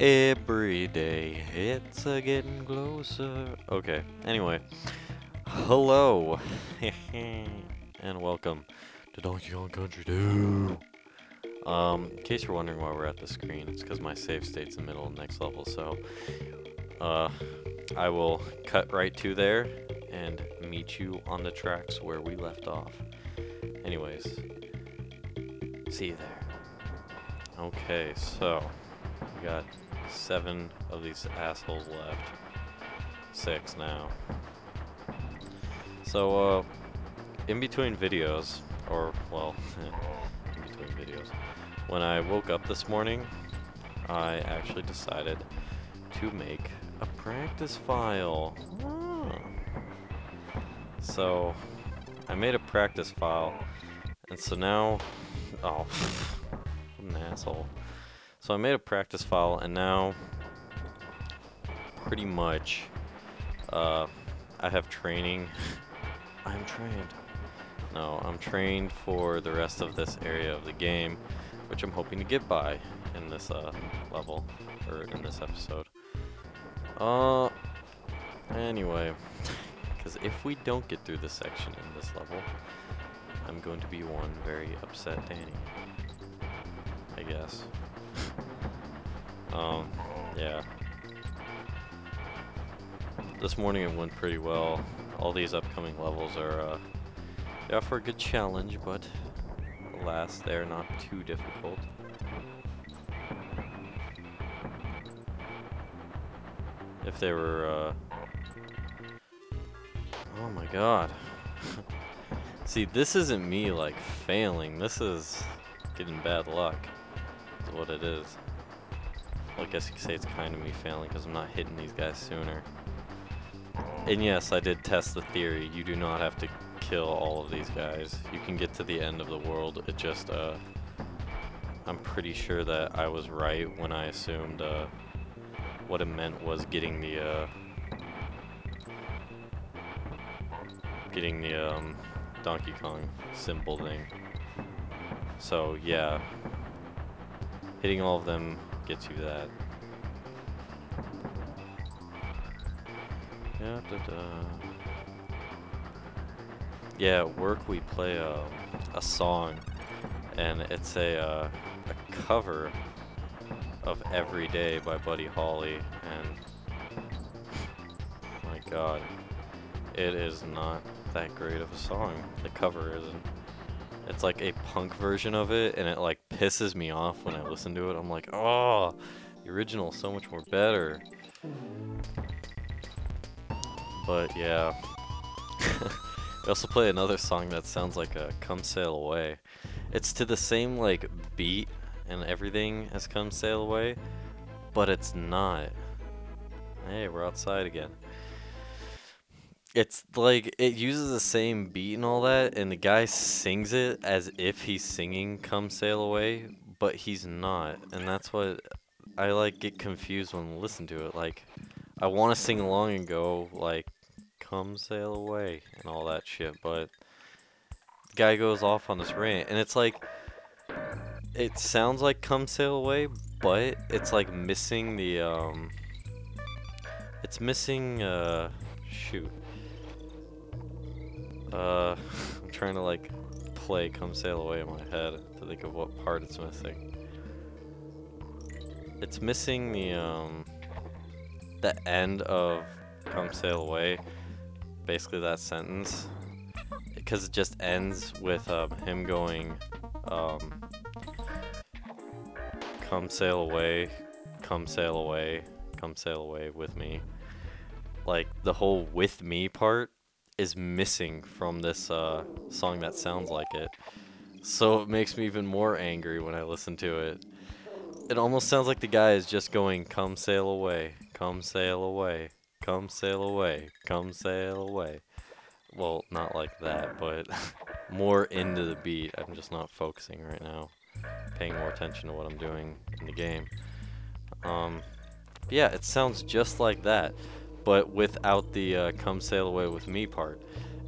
Every day it's a getting closer. Okay, anyway. Hello. and welcome to Donkey Kong Country 2. Um, in case you're wondering why we're at the screen, it's because my save state's in the middle of the next level, so uh, I will cut right to there and meet you on the tracks where we left off. Anyways, see you there. Okay, so we got seven of these assholes left. Six now. So, uh, in between videos, or, well, in between videos, when I woke up this morning, I actually decided to make a practice file. Ah. So, I made a practice file, and so now, oh, an asshole. So I made a practice file, and now, pretty much, uh, I have training. I'm trained. No, I'm trained for the rest of this area of the game, which I'm hoping to get by in this uh, level, or in this episode. Uh, anyway, because if we don't get through this section in this level, I'm going to be one very upset Danny. I guess. Um, yeah. This morning it went pretty well. All these upcoming levels are, uh, they offer a good challenge, but alas, they're not too difficult. If they were, uh, oh my god. See, this isn't me, like, failing. This is getting bad luck, is what it is. Well, I guess you could say it's kind of me failing because I'm not hitting these guys sooner. And yes, I did test the theory. You do not have to kill all of these guys. You can get to the end of the world. It just, uh, I'm pretty sure that I was right when I assumed, uh, what it meant was getting the, uh, getting the, um, Donkey Kong symbol thing. So, yeah. Hitting all of them gets you that. Yeah, da -da. yeah, at work we play a, a song, and it's a, uh, a cover of Every Day by Buddy Holly, and my god, it is not that great of a song. The cover isn't. It's like a punk version of it, and it like pisses me off when I listen to it. I'm like, oh, the original is so much more better. But yeah. we also play another song that sounds like a Come Sail Away. It's to the same like beat and everything as Come Sail Away, but it's not. Hey, we're outside again. It's like it uses the same beat and all that, and the guy sings it as if he's singing "Come Sail Away," but he's not, and that's what I like get confused when I listen to it. Like, I want to sing along and go like "Come Sail Away" and all that shit, but the guy goes off on this rant, and it's like it sounds like "Come Sail Away," but it's like missing the um, it's missing uh, shoot. Uh, I'm trying to like play Come Sail Away in my head to think of what part it's missing. It's missing the um the end of Come Sail Away, basically that sentence, because it just ends with um, him going um Come sail away, come sail away, come sail away with me. Like the whole with me part is missing from this uh, song that sounds like it. So it makes me even more angry when I listen to it. It almost sounds like the guy is just going, come sail away, come sail away, come sail away, come sail away. Well, not like that, but more into the beat. I'm just not focusing right now, paying more attention to what I'm doing in the game. Um, yeah, it sounds just like that but without the uh, "come sail away with me" part.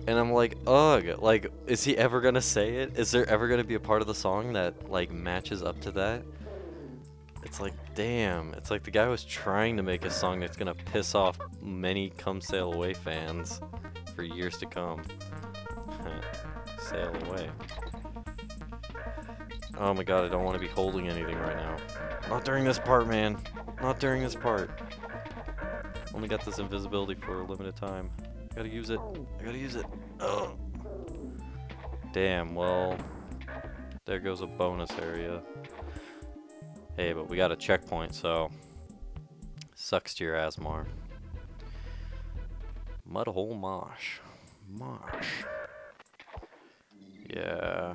And I'm like, ugh, like, is he ever gonna say it? Is there ever gonna be a part of the song that like matches up to that? It's like, damn. It's like the guy was trying to make a song that's gonna piss off many Come Sail Away fans for years to come. Sail away. Oh my god, I don't want to be holding anything right now. Not during this part, man. Not during this part. Only got this invisibility for a limited time. I gotta use it. I gotta use it. Oh. Damn, well, there goes a bonus area. Hey, but we got a checkpoint, so sucks to your Asmar. Mudhole Marsh. Marsh. Yeah,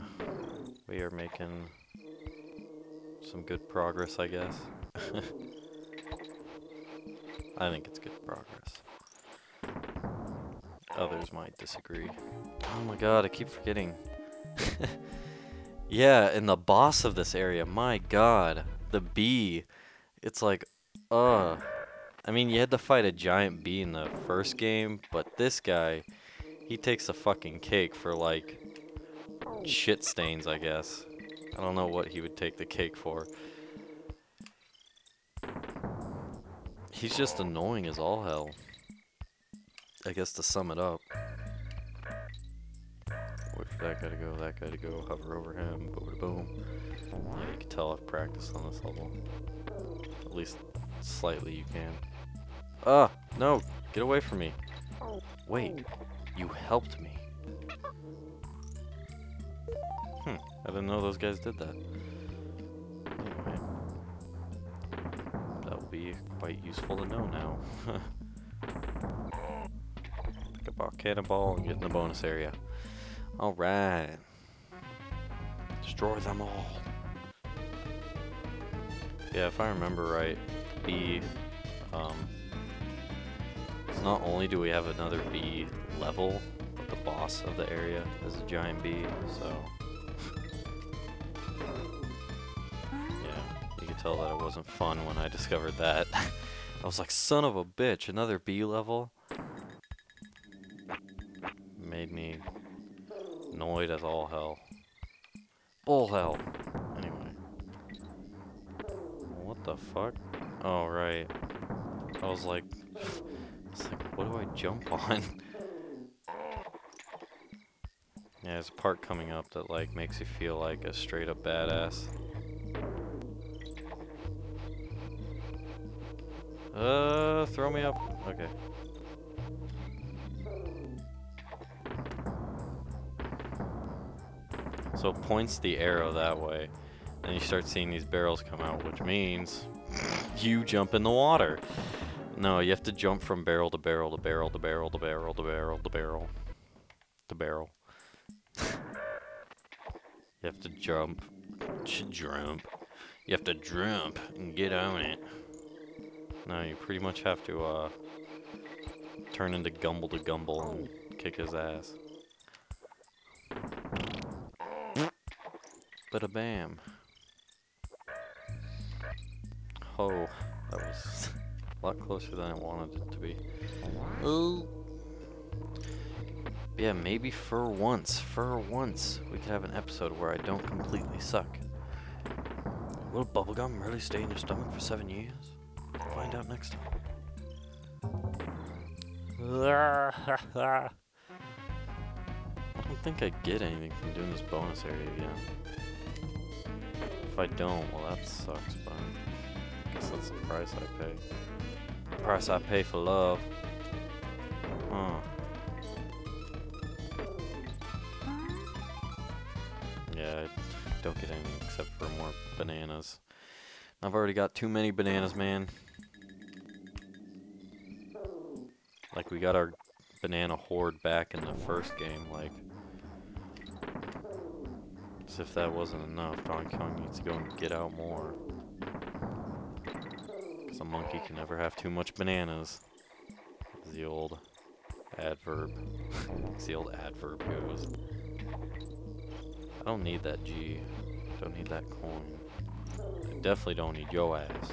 we are making some good progress, I guess. I think it's good progress. Others might disagree. Oh my god, I keep forgetting. yeah, and the boss of this area, my god. The bee. It's like, uh. I mean, you had to fight a giant bee in the first game, but this guy, he takes a fucking cake for like shit stains, I guess. I don't know what he would take the cake for. He's just annoying as all hell. I guess to sum it up. Wait for that guy to go, that guy to go, hover over him, boom boom. Yeah, you can tell I've practiced on this level. At least slightly you can. Ah, no, get away from me. Wait, you helped me. Hmm, I didn't know those guys did that. Will be quite useful to know now. Pick up our cannonball and get in the bonus area. Alright. Destroy them all. Yeah, if I remember right, B, um, not only do we have another B level, but the boss of the area is a giant bee, so tell that it wasn't fun when I discovered that. I was like, son of a bitch, another B level? Made me annoyed as all hell. Bull hell. Anyway. What the fuck? Oh, right. I was like, like, what do I jump on? yeah, there's a part coming up that like makes you feel like a straight up badass. Uh, throw me up. Okay. So points the arrow that way. Then you start seeing these barrels come out, which means you jump in the water. No, you have to jump from barrel to barrel to barrel to barrel to barrel to barrel to barrel to barrel. you have to jump. Jump. You have to jump and get on it. No, you pretty much have to uh, turn into Gumble to Gumble and kick his ass. Bada bam. Oh, that was a lot closer than I wanted it to be. Oh. Yeah, maybe for once, for once, we could have an episode where I don't completely suck. Will bubblegum really stay in your stomach for seven years? Out next time. I don't think I get anything from doing this bonus area again. If I don't, well that sucks, but I guess that's the price I pay. The price I pay for love. Huh. Yeah, I don't get anything except for more bananas. I've already got too many bananas, man. Like, we got our banana horde back in the first game, like... As if that wasn't enough, Donkey Kong needs to go and get out more. Because a monkey can never have too much bananas. As the old adverb. The old adverb goes. I don't need that G. Don't need that coin. I definitely don't need your ass.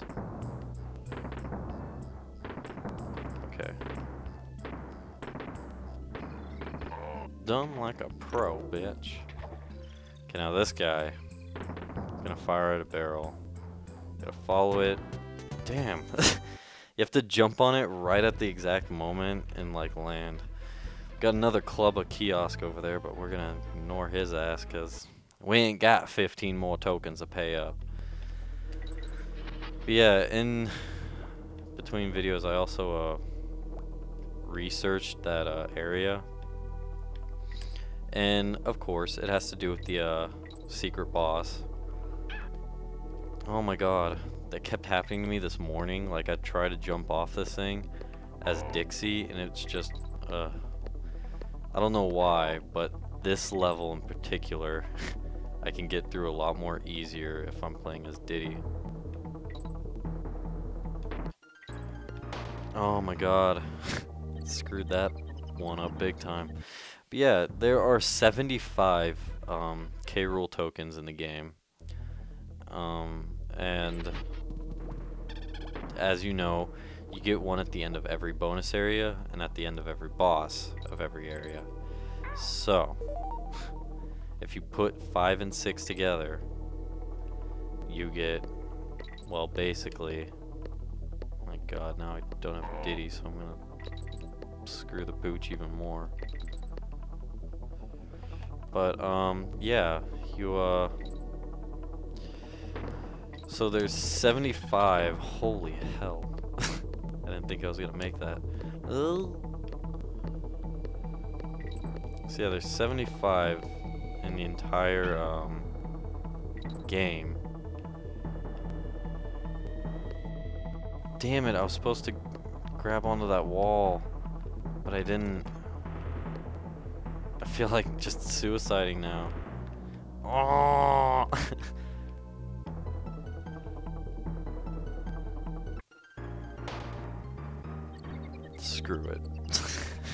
Done like a pro, bitch. Okay, now this guy is gonna fire at a barrel. Gotta follow it. Damn. you have to jump on it right at the exact moment and like land. Got another Klubba's Kiosk over there, but we're gonna ignore his ass because we ain't got 15 more tokens to pay up. But yeah, in between videos, I also uh, researched that uh, area. And of course, it has to do with the uh, secret boss. Oh my god, that kept happening to me this morning. Like, I tried to jump off this thing as Dixie, and it's just, uh, I don't know why, but this level in particular, I can get through a lot more easier if I'm playing as Diddy. Oh my god. Screwed that one up big time. But yeah, there are 75 um, K. Rool tokens in the game. Um, and as you know, you get one at the end of every bonus area and at the end of every boss of every area. So, if you put 5 and 6 together, you get, well, basically, my god, now I don't have Diddy, so I'm gonna screw the pooch even more. But, um, yeah, you, uh... So there's 75. Holy hell. I didn't think I was gonna make that. Oh. So yeah, there's 75 in the entire, um, game. Damn it, I was supposed to grab onto that wall, but I didn't. I feel like just suiciding now. Oh! Screw it.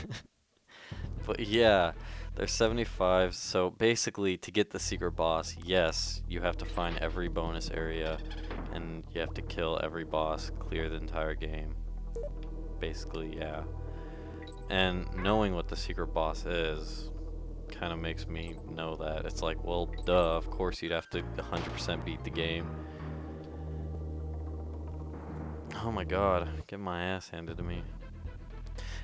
but yeah, there's 75, so basically to get the secret boss, yes, you have to find every bonus area and you have to kill every boss, clear the entire game. Basically, yeah. And knowing what the secret boss is kind of makes me know that. It's like, well, duh, of course you'd have to 100% beat the game. Oh my god, get my ass handed to me.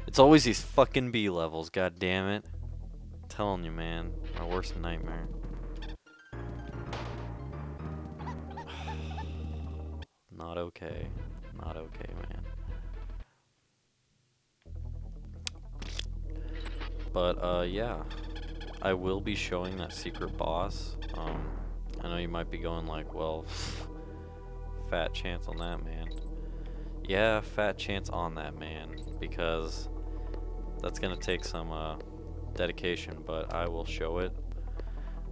It's always these fucking B levels, god damn it. I'm telling you, man, my worst nightmare. Not okay. Not okay, man. But, uh, yeah. I will be showing that secret boss. Um, I know you might be going like, well, fat chance on that, man. Yeah, fat chance on that, man. Because that's gonna take some, uh, dedication, but I will show it.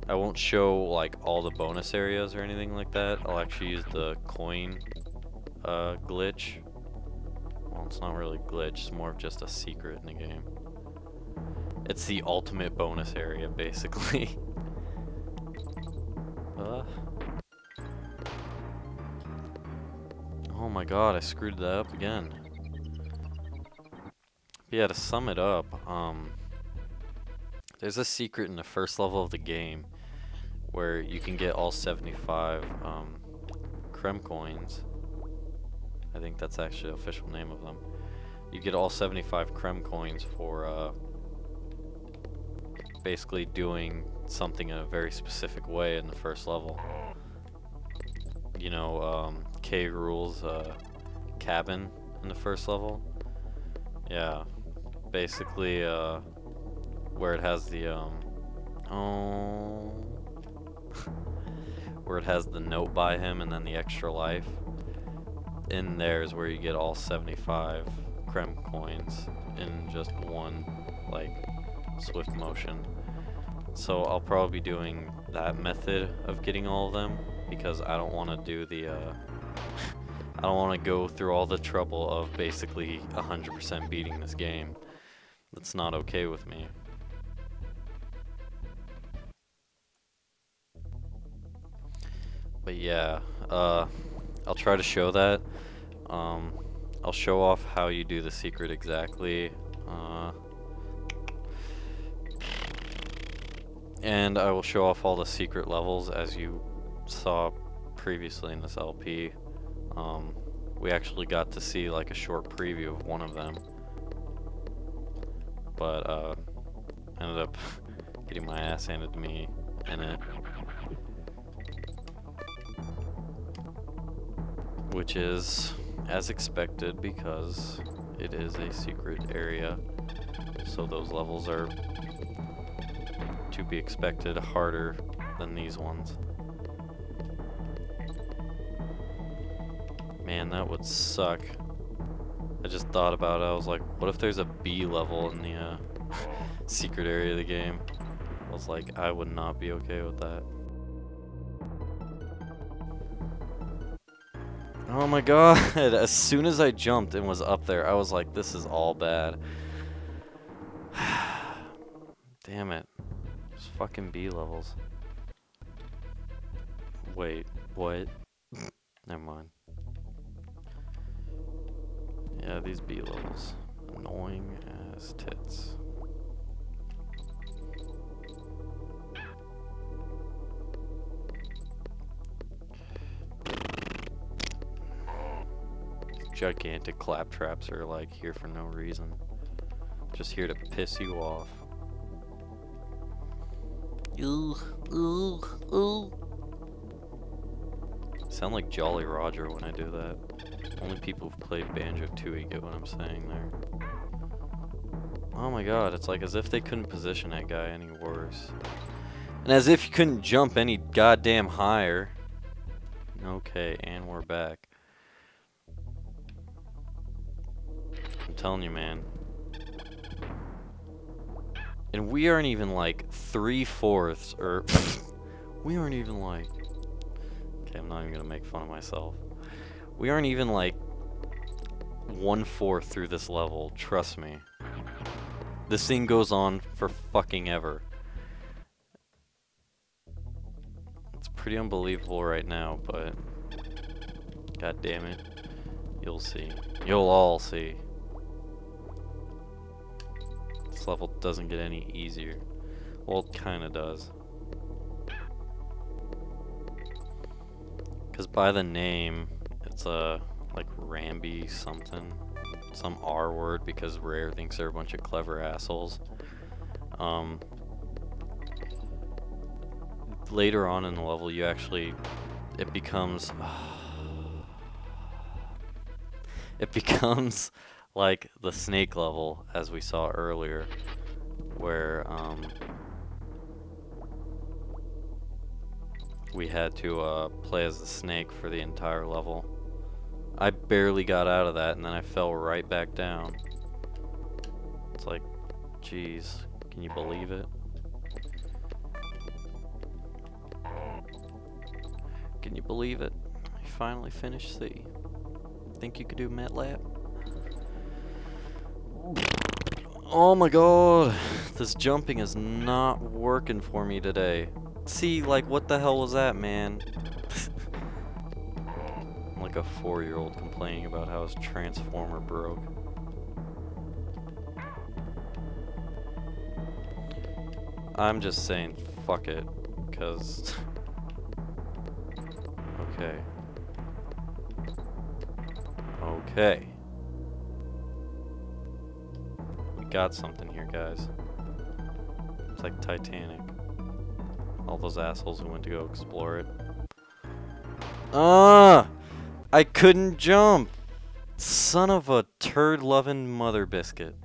I won't show, like, all the bonus areas or anything like that. I'll actually use the coin, uh, glitch. Well, it's not really glitch, it's more of just a secret in the game. It's the ultimate bonus area, basically. uh. Oh my god, I screwed that up again. But yeah, to sum it up, um, there's a secret in the first level of the game where you can get all 75 um, Krem coins. I think that's actually the official name of them. You get all 75 Krem coins for uh, basically doing something in a very specific way in the first level. You know, um, K. Uh, cabin in the first level. Yeah, basically uh, where it has the um, oh, where it has the note by him and then the extra life. In there is where you get all 75 Krem coins in just one like swift motion. So I'll probably be doing that method of getting all of them because I don't want to do the uh, I don't want to go through all the trouble of basically 100% beating this game. That's not okay with me. But yeah, uh, I'll try to show that. Um, I'll show off how you do the secret exactly. Uh, and I will show off all the secret levels as you saw previously in this LP. Um, we actually got to see like a short preview of one of them. But uh, ended up getting my ass handed to me in it. Which is as expected because it is a secret area. So those levels are to be expected harder than these ones. Man, that would suck. I just thought about it. I was like, what if there's a B level in the uh, secret area of the game? I was like, I would not be okay with that. Oh my god, as soon as I jumped and was up there, I was like, this is all bad. Damn it. Fucking B levels. Wait, what? Never mind. Yeah, these B levels. Annoying as tits. gigantic claptraps are like here for no reason. Just here to piss you off. Ooh, ooh, ooh. Sound like Jolly Roger when I do that. Only people who've played Banjo-Tooie get what I'm saying there. Oh my god, it's like as if they couldn't position that guy any worse. And as if you couldn't jump any goddamn higher. Okay, and we're back. I'm telling you, man. And we aren't even like three-fourths, or... we aren't even like... Okay, I'm not even gonna make fun of myself. We aren't even like one-fourth through this level, trust me. This thing goes on for fucking ever. It's pretty unbelievable right now, but... God damn it. You'll see. You'll all see. Level doesn't get any easier. Well, it kinda does. Because by the name, it's a, like, Rambi something. Some R word because Rare thinks they're a bunch of clever assholes. Um, later on in the level, you actually, it becomes, it becomes like the snake level as we saw earlier where um, we had to uh, play as the snake for the entire level. I barely got out of that and then I fell right back down. It's like, jeez, can you believe it? Can you believe it? I finally finished C. Think you could do MATLAB? Oh my god, this jumping is not working for me today. See, like, what the hell was that, man? I'm like a four-year-old complaining about how his transformer broke. I'm just saying, fuck it, because... okay. Okay. Got something here, guys. It's like Titanic. All those assholes who went to go explore it. Ah! I couldn't jump! Son of a turd-loving mother biscuit.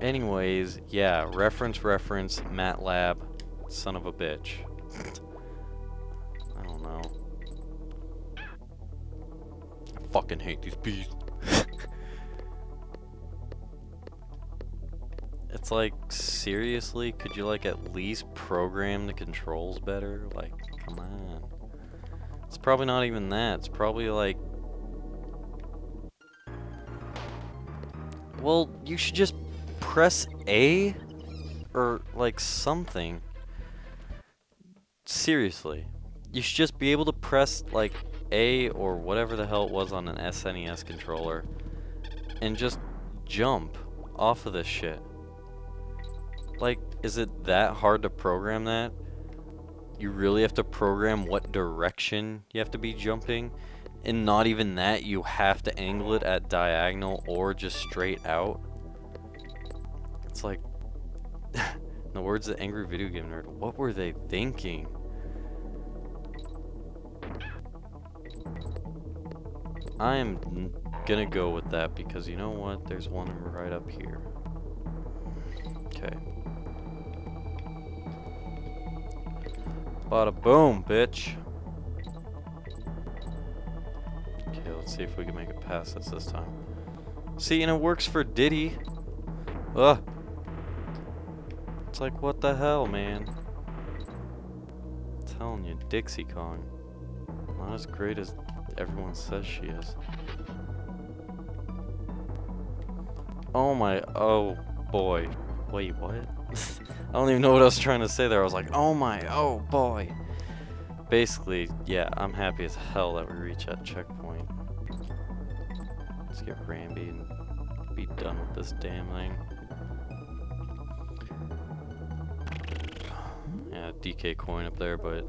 Anyways, yeah, reference, reference, MATLAB, son of a bitch. I don't know. I fucking hate these beasts. It's like, seriously? Could you like at least program the controls better? Like, come on. It's probably not even that. It's probably like... Well, you should just press A? Or like something. Seriously. You should just be able to press like A or whatever the hell it was on an SNES controller and just jump off of this shit. Like, is it that hard to program that? you really have to program what direction you have to be jumping. And not even that, you have to angle it at diagonal or just straight out. It's like, in the words of the Angry Video Game Nerd, what were they thinking? I am gonna go with that because you know what? There's one right up here. Okay. Bada boom, bitch. Okay, let's see if we can make it past this this time. See, and it works for Diddy. Ugh. It's like, what the hell, man? I'm telling you, Dixie Kong. Not as great as everyone says she is. Oh my, oh boy. Wait, what? I don't even know what I was trying to say there. I was like, oh my, oh boy. Basically, yeah, I'm happy as hell that we reach that checkpoint. Let's get Rambi and be done with this damn thing. Yeah, DK coin up there, but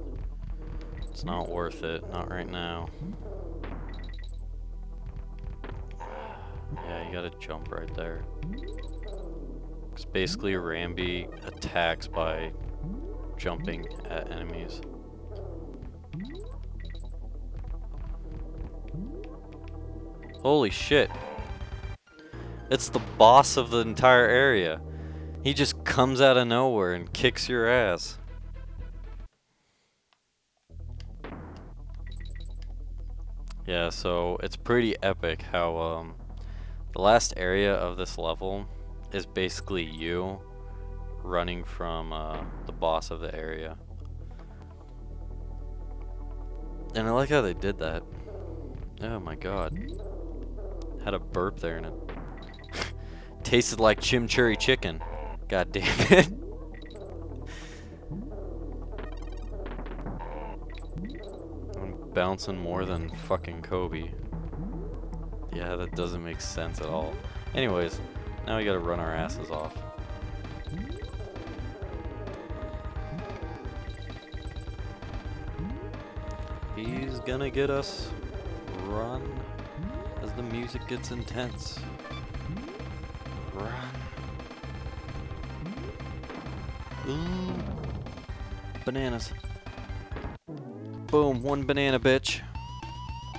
it's not worth it. Not right now. Yeah, you gotta jump right there. It's basically Rambi attacks by jumping at enemies. Holy shit. It's the boss of the entire area. He just comes out of nowhere and kicks your ass. Yeah, so it's pretty epic how um, the last area of this level is basically you running from uh, the boss of the area. And I like how they did that. Oh my god. Had a burp there and it tasted like chimichurri chicken. God damn it. I'm bouncing more than fucking Kobe. Yeah, that doesn't make sense at all. Anyways, now we gotta run our asses off. He's gonna get us run as the music gets intense. Run. Ooh. Bananas. Boom, one banana, bitch.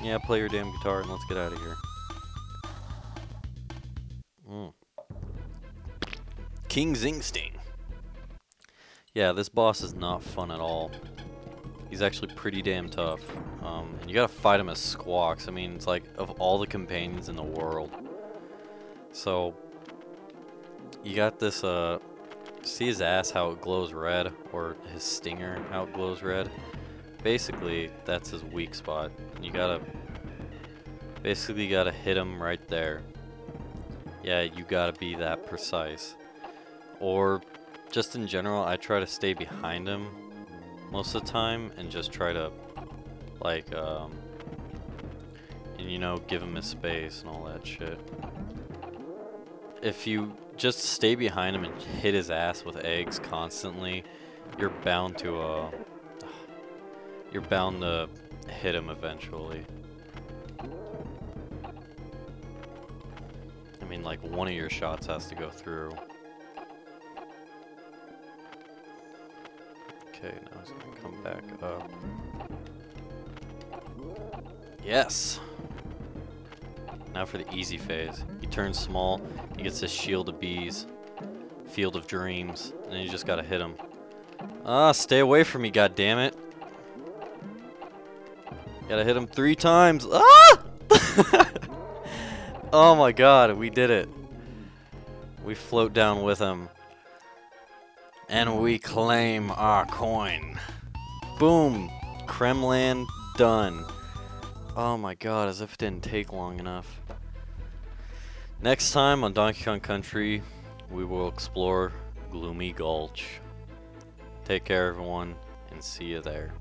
Yeah, play your damn guitar and let's get out of here. King Zingsting. Yeah, this boss is not fun at all. He's actually pretty damn tough. Um, and you gotta fight him as Squawks. I mean, it's like, of all the companions in the world. So, you got this, uh, see his ass, how it glows red? Or his stinger, how it glows red? Basically, that's his weak spot. You gotta, basically you gotta hit him right there. Yeah, you gotta be that precise. Or, just in general, I try to stay behind him most of the time and just try to like um and you know give him his space and all that shit. If you just stay behind him and hit his ass with eggs constantly you're bound to uh you're bound to hit him eventually. I mean like one of your shots has to go through Okay, now he's gonna come back up. Yes! Now for the easy phase. He turns small, he gets his shield of bees, field of dreams, and you just gotta hit him. Ah, stay away from me, God damn it! Gotta hit him three times. Ah! oh my god, we did it. We float down with him. And we claim our coin. Boom! Kremland done. Oh my god, as if it didn't take long enough. Next time on Donkey Kong Country, we will explore Gloomy Gulch. Take care everyone, and see you there.